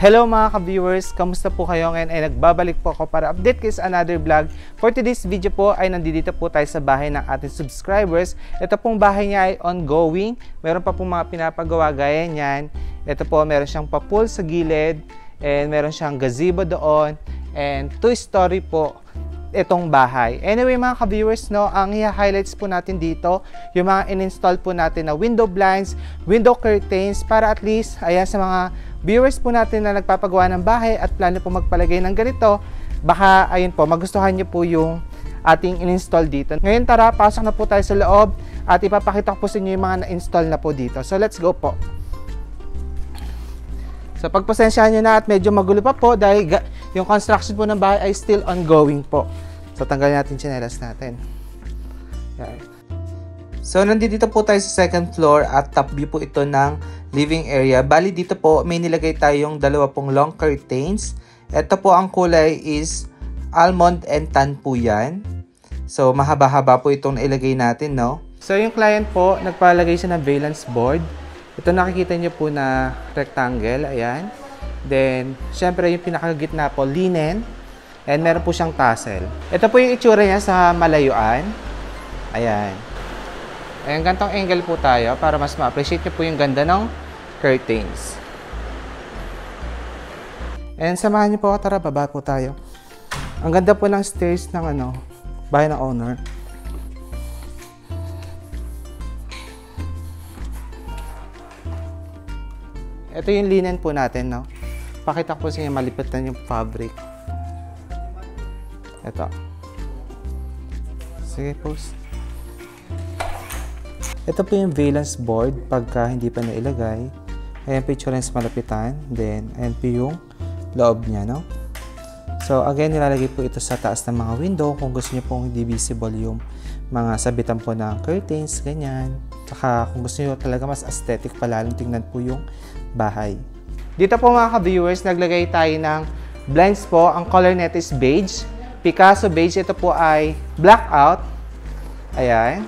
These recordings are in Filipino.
Hello mga ka-viewers! Kamusta po kayo ngayon? Ay nagbabalik po ako para update kayo sa another vlog. For today's video po ay nandito po tayo sa bahay ng ating subscribers. Ito pong bahay niya ay ongoing. Meron pa pong mga pinapagawa gaya niyan. Ito po meron siyang pa-pool sa gilid and meron siyang gazebo doon and two-story po itong bahay. Anyway mga ka-viewers, no, ang i-highlights po natin dito, yung mga in-install po natin na window blinds, window curtains, para at least, ayan sa mga viewers po natin na nagpapagawa ng bahay at plano po magpalagay ng ganito, baka ayun po, magustuhan niyo po yung ating in-install dito. Ngayon tara, pasok na po tayo sa loob at ipapakita ko po sa inyo yung mga na-install na po dito. So let's go po. So pagpasensyahan nyo na at medyo magulo pa po dahil yung construction po ng bahay ay still ongoing po. So tanggalin natin chinelas natin. Yan. So nandito po tayo sa second floor at top view po ito ng living area. Bali dito po may nilagay tayong dalawa pong long curtains. Ito po ang kulay is almond and tan po yan. So mahaba-haba po itong nailagay natin no. So yung client po nagpalagay siya ng valence board. Ito nakikita niyo po na rectangle. Ayan. Then syempre yung pinakagitna po linen. And meron po siyang tassel. Ito po yung itsura niya sa malayuan. Ayan. Ayan, gantong angle po tayo para mas ma-appreciate nyo po yung ganda ng curtains. And samahan nyo po, tara, baba po tayo. Ang ganda po ng stairs ng ano, bahay ng owner. Ito yung linen po natin, no? Pakita ko sa inyo, malipitan yung fabric. Ito. Sige, post. Ito po yung valence board pagka hindi pa nailagay. Ayan po yung malapitan. Then, ayan po yung loob niya, no? So, again, nilalagay po ito sa taas ng mga window kung gusto niyo pong hindi visible yung mga sabitan po ng curtains, ganyan. Saka kung gusto niyo talaga mas aesthetic pa lalong tingnan po yung bahay. Dito po mga ka-viewers, naglagay tayo ng blinds po. Ang color net is beige. Picasso beige, ito po ay blackout. Ayan.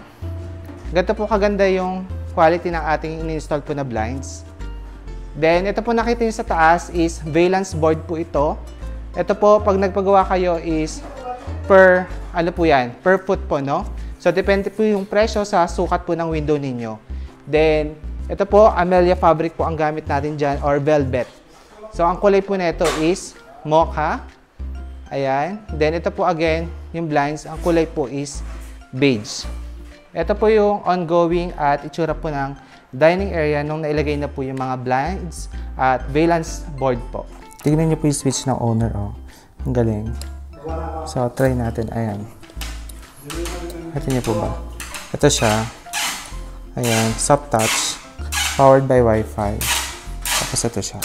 Ganito po kaganda yung quality ng ating in-install po na blinds. Then, ito po nakita nyo sa taas is valence board po ito. Ito po, pag nagpagawa kayo is per, ano po yan, per foot po, no? So, depende po yung presyo sa sukat po ng window ninyo. Then, ito po, Amelia fabric po ang gamit natin dyan or velvet. So, ang kulay po nito is mocha. Ayan. Then, ito po again, yung blinds, ang kulay po is beige. Ito po yung ongoing at itsura po ng dining area nung nailagay na po yung mga blinds at valance board po. Tignan niyo po yung switch ng owner. Oh. Ang galing. So, try natin. Ayan. Ito niyo po ba? Ito siya. Ayan. Soft touch. Powered by Wi-Fi. Tapos ito siya.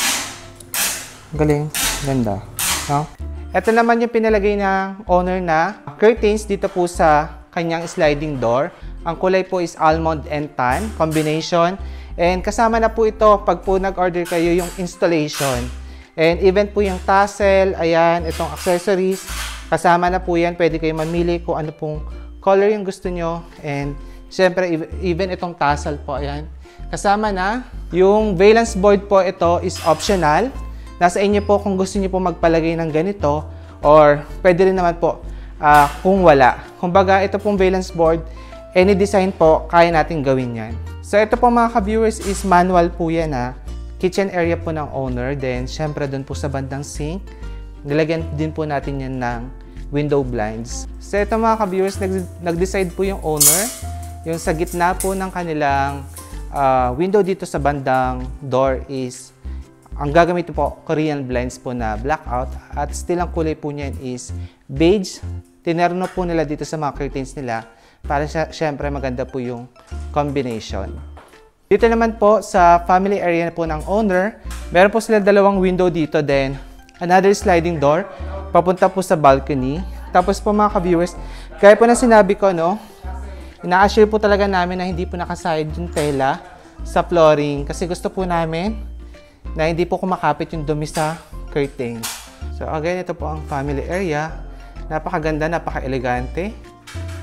Ang galing. Ganda. No? Ito naman yung pinalagay ng owner na curtains dito po sa kanyang sliding door. Ang kulay po is almond and tan combination. And kasama na po ito pag po nag-order kayo yung installation. And even po yung tassel, ayan, itong accessories, kasama na po yan. Pwede kayo mamili kung ano pong color yung gusto nyo. And syempre, even itong tassel po, ayan. Kasama na. Yung valence board po, ito is optional. Nasa inyo po kung gusto niyo po magpalagay ng ganito or pwede rin naman po uh, kung wala. Kumbaga, ito pong valence board, any design po, kaya natin gawin yan. So ito po mga ka-viewers is manual po yan ha. Kitchen area po ng owner. Then syempre doon po sa bandang sink, nilagyan din po natin yan ng window blinds. So ito mga ka-viewers, nag-decide po yung owner. Yung sa gitna po ng kanilang uh, window dito sa bandang door is ang gagamit po, Korean blinds po na blackout. At still ang kulay po niyan is beige. Tinerno po nila dito sa mga curtains nila para siya, syempre maganda po yung combination. Dito naman po sa family area po ng owner, meron po sila dalawang window dito then another sliding door papunta po sa balcony. Tapos po mga ka-viewers, kaya po na sinabi ko no, ina-assure po talaga namin na hindi po nakaside yung tela sa flooring kasi gusto po namin na hindi po kumakapit yung dumi sa curtains. So again, ito po ang family area. Napakaganda, napaka-elegante.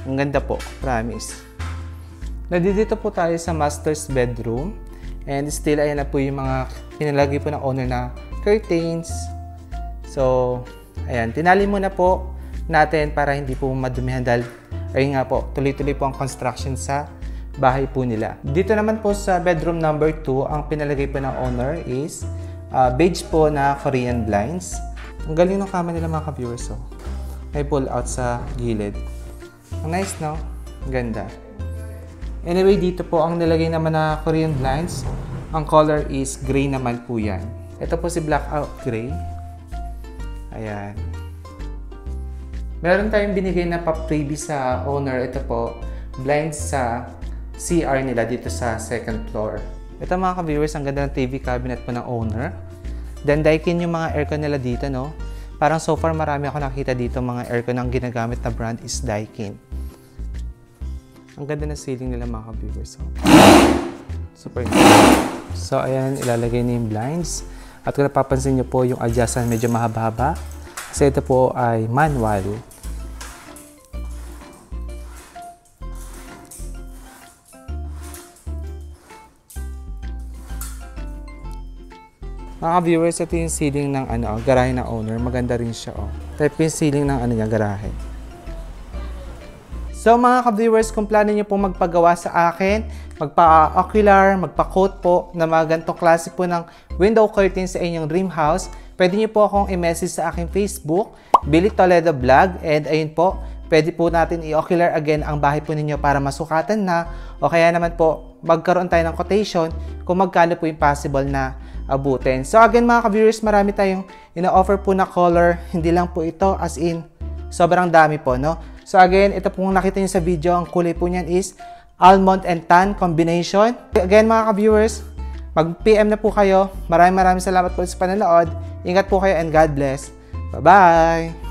Ang ganda po, promise. Nandito po tayo sa master's bedroom. And still, ayan na po yung mga pinalagay po ng owner na curtains. So, ayan, tinali muna po natin para hindi po madumihan dahil ayun nga po, tuloy-tuloy po ang construction sa bahay po nila. Dito naman po sa bedroom number 2, ang pinalagay po ng owner is uh, beige po na Korean blinds. Ang galing ng kama nila mga ka-viewers. So, may pull out sa gilid. Ang nice, no? Ganda. Anyway, dito po ang nilagay naman na Korean blinds. Ang color is gray naman po yan. Ito po si blackout gray. Ayan. Meron tayong binigay na pa-freebie sa owner. Ito po, blinds sa CR nila dito sa second floor. Ito mga ka-viewers, ang ganda ng TV cabinet po ng owner. Then Daikin yung mga aircon nila dito, no? Parang so far marami ako nakita dito mga aircon ang ginagamit na brand is Daikin. Ang ganda ng ceiling nila mga ka-viewers. So, super nice. So ayan, ilalagay na yung blinds. At kung napapansin nyo po yung adjustment medyo mahaba-haba. Kasi ito po ay manual. Mga viewers, ito yung ceiling ng ano, garahe ng owner. Maganda rin siya, oh. Type yung ceiling ng ano niya, garahe. So mga ka-viewers, kung plano niyo po magpagawa sa akin, magpa-ocular, magpa-coat po na mga ganitong klase po ng window curtain sa inyong dream house, pwede niyo po akong i-message sa aking Facebook, Billy Toledo Vlog, and ayun po, pwede po natin i-ocular again ang bahay po ninyo para masukatan na, o kaya naman po, magkaroon tayo ng quotation kung magkano po yung possible na abutin. So again mga ka-viewers, marami tayong ina-offer po na color, hindi lang po ito as in, sobrang dami po, no? So again, ito pong nakita niyo sa video, ang kulay po niyan is almond and tan combination. Again mga ka-viewers, mag-PM na po kayo. Maraming maraming salamat po sa pananood. Ingat po kayo and God bless. Bye-bye!